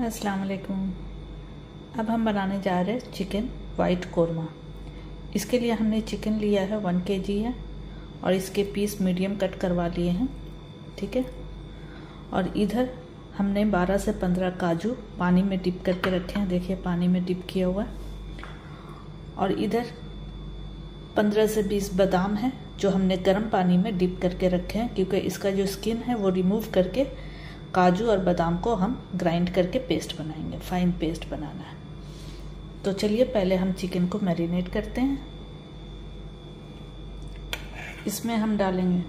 अस्सलाम वालेकुम अब हम बनाने जा रहे हैं चिकन वाइट कोरमा। इसके लिए हमने चिकन लिया है वन के जी है और इसके पीस मीडियम कट करवा लिए हैं, ठीक है? और इधर हमने 12 से 15 काजू पानी में डिप करके रखे हैं। देखिए, पानी में डिप किया हुआ है। और इधर 15 से 20 बादाम है जो हमने गर्म पानी में डिप करके रखे हैं, क्योंकि इसका जो स्किन है वो रिमूव करके काजू और बादाम को हम ग्राइंड करके पेस्ट बनाएँगे फाइन पेस्ट बनाना है। तो चलिए, पहले हम चिकन को मैरिनेट करते हैं। इसमें हम डालेंगे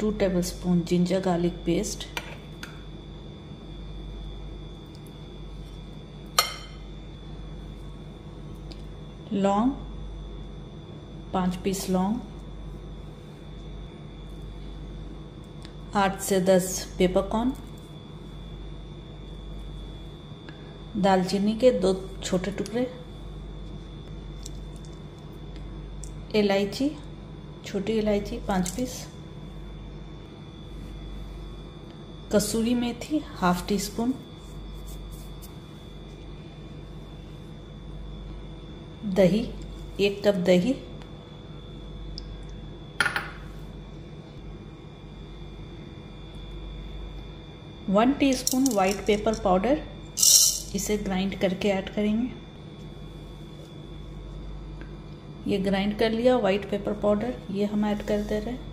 two tablespoon ginger garlic paste लौंग, पाँच पीस लौंग। आठ से दस पेपरकॉर्न दालचीनी के दो छोटे टुकड़े, इलायची, छोटी इलायची पाँच पीस, कसूरी मेथी हाफ़ टी स्पून दही, एक कप दही, one teaspoon white pepper powder इसे ग्राइंड करके ऐड करेंगे। ये ग्राइंड कर लिया वाइट पेपर पाउडर ये हम ऐड कर दे रहे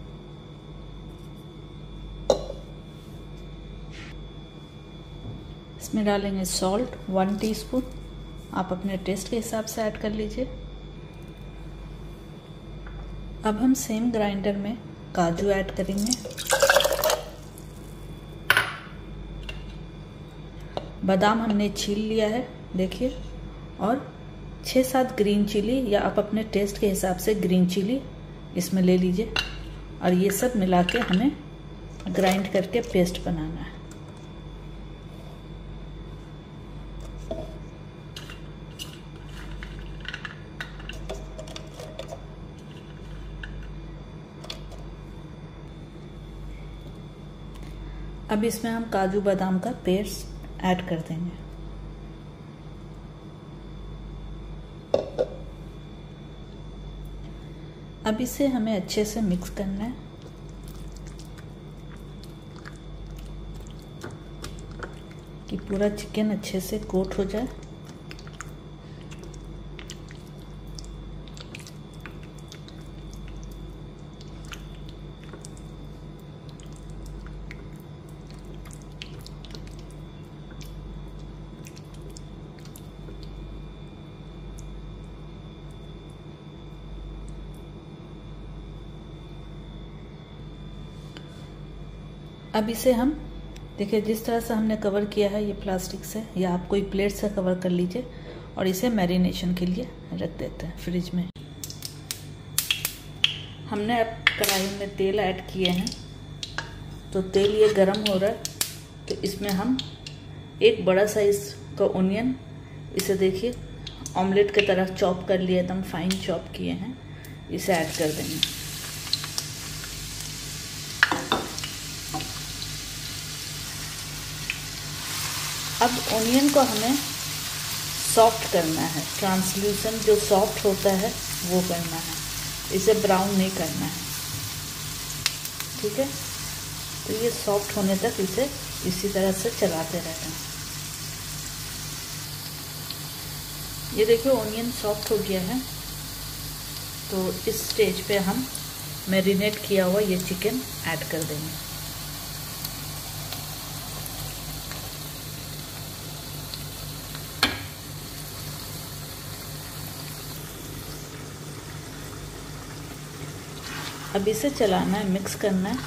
इसमें डालेंगे सॉल्ट वन टीस्पून आप अपने टेस्ट के हिसाब से ऐड कर लीजिए। अब हम सेम ग्राइंडर में काजू ऐड करेंगे। बादाम हमने छील लिया है, देखिए। और छः सात ग्रीन चिली या आप अपने टेस्ट के हिसाब से ग्रीन चिली इसमें ले लीजिए। और ये सब मिला के हमें ग्राइंड करके पेस्ट बनाना है। अब इसमें हम काजू बादाम का पेस्ट ऐड कर देंगे। अब इसे हमें अच्छे से मिक्स करना है। कि पूरा चिकन अच्छे से कोट हो जाए। अब इसे हम, देखिए, जिस तरह से हमने कवर किया है, ये प्लास्टिक से या आप कोई प्लेट से कवर कर लीजिए और इसे मैरिनेशन के लिए रख देते हैं फ्रिज में। हमने अब कढ़ाई में तेल ऐड किए हैं तो तेल ये गर्म हो रहा है तो इसमें हम एक बड़ा साइज़ का ओनियन इसे देखिए ऑमलेट की तरह चॉप कर लिए, एकदम फाइन चॉप किए हैं, इसे ऐड कर देंगे। अब ओनियन को हमें सॉफ्ट करना है। ट्रांसल्यूसन जो सॉफ्ट होता है, वो करना है। इसे ब्राउन नहीं करना है। ठीक है? तो ये सॉफ्ट होने तक इसे इसी तरह से चलाते रहना है। ये देखिए ओनियन सॉफ्ट हो गया है। तो इस स्टेज पे हम मैरिनेट किया हुआ ये चिकन ऐड कर देंगे। अब इसे चलाना है मिक्स करना है।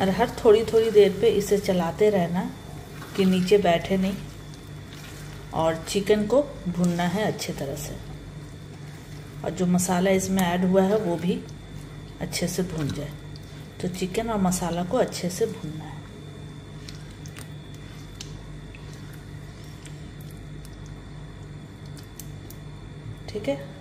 और हर थोड़ी थोड़ी देर पे इसे चलाते रहना कि नीचे बैठे नहीं। और चिकन को भुनना है अच्छे तरह से। और जो मसाला इसमें ऐड हुआ है, वो भी अच्छे से भुन जाए। तो चिकन और मसाला को अच्छे से भूनना है। ठीक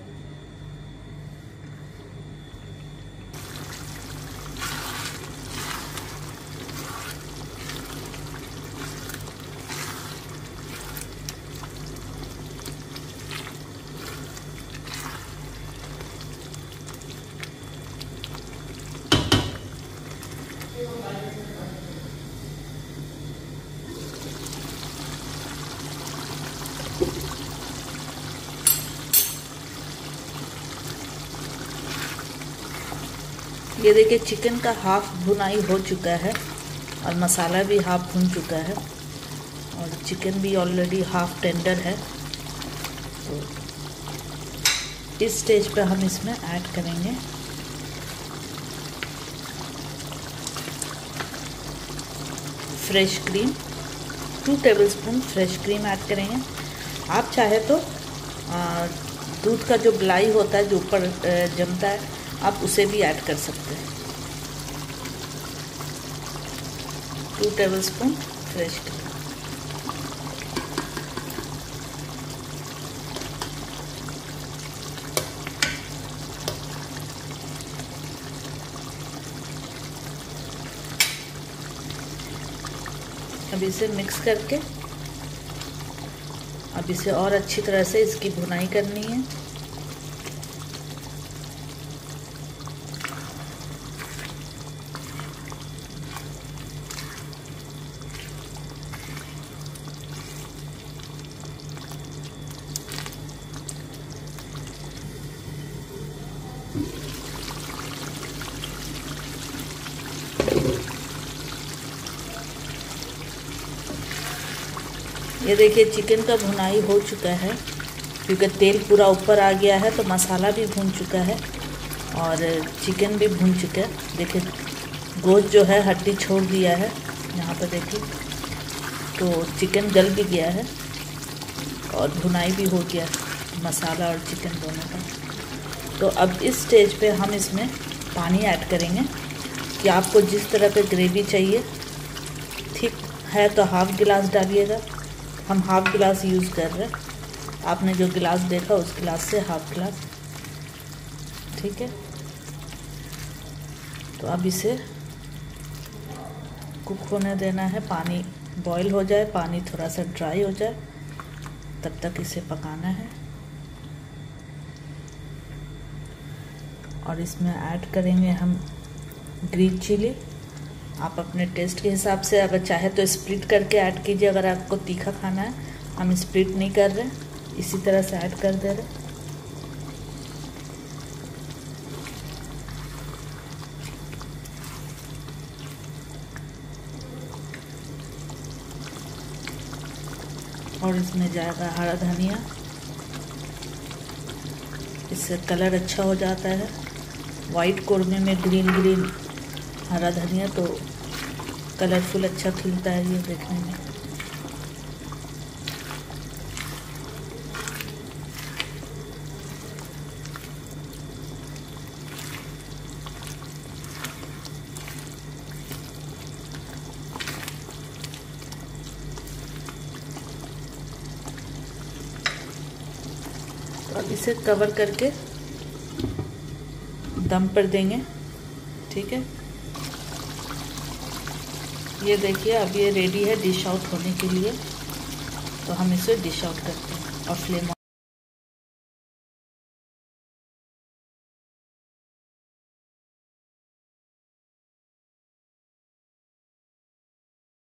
ये देखिए चिकन का हाफ़ भुनाई हो चुका है और मसाला भी हाफ़ भुन चुका है और चिकन भी ऑलरेडी हाफ़ टेंडर है। तो इस स्टेज पे हम इसमें ऐड करेंगे। Fresh cream two tablespoon fresh cream add करेंगे। आप चाहे तो दूध का जो गलाई होता है, जो ऊपर जमता है आप उसे भी ऐड कर सकते हैं। टू टेबल स्पून फ्रेश अब इसे मिक्स करके, अब इसे और अच्छी तरह से इसकी भुनाई करनी है। ये देखिए चिकन का भुनाई हो चुका है। क्योंकि तेल पूरा ऊपर आ गया है तो मसाला भी भून चुका है और चिकन भी भून चुका है। देखिए, गोश्त जो है, हड्डी छोड़ दिया है। यहाँ पर देखिए तो चिकन गल भी गया है और भुनाई भी हो गया मसाला और चिकन दोनों का। तो अब इस स्टेज पे हम इसमें पानी ऐड करेंगे। कि आपको जिस तरह का ग्रेवी चाहिए, ठीक है तो हाफ़ गिलास डालिएगा। हम हाफ़ गिलास यूज़ कर रहे हैं। आपने जो गिलास देखा, उस गिलास से हाफ़ गिलास ठीक है? तो अब इसे कुक होने देना है। पानी बॉईल हो जाए, पानी थोड़ा सा ड्राई हो जाए, तब तक इसे पकाना है। और इसमें ऐड करेंगे हम ग्रीन चिली आप अपने टेस्ट के हिसाब से, अगर चाहे तो स्प्रिट करके ऐड कीजिए, अगर आपको तीखा खाना है, हम स्प्रिट नहीं कर रहे इसी तरह से ऐड कर दे रहे और इसमें जाएगा हरा धनिया। इससे कलर अच्छा हो जाता है। वाइट कोरमे में ग्रीन ग्रीन हरा धनिया तो कलरफुल अच्छा खिलता है ये देखने में। अब इसे कवर करके दम पर देंगे, ठीक है? ये देखिए, अब ये रेडी है डिश आउट होने के लिए। तो हम इसे डिश आउट करते हैं और फ्लेम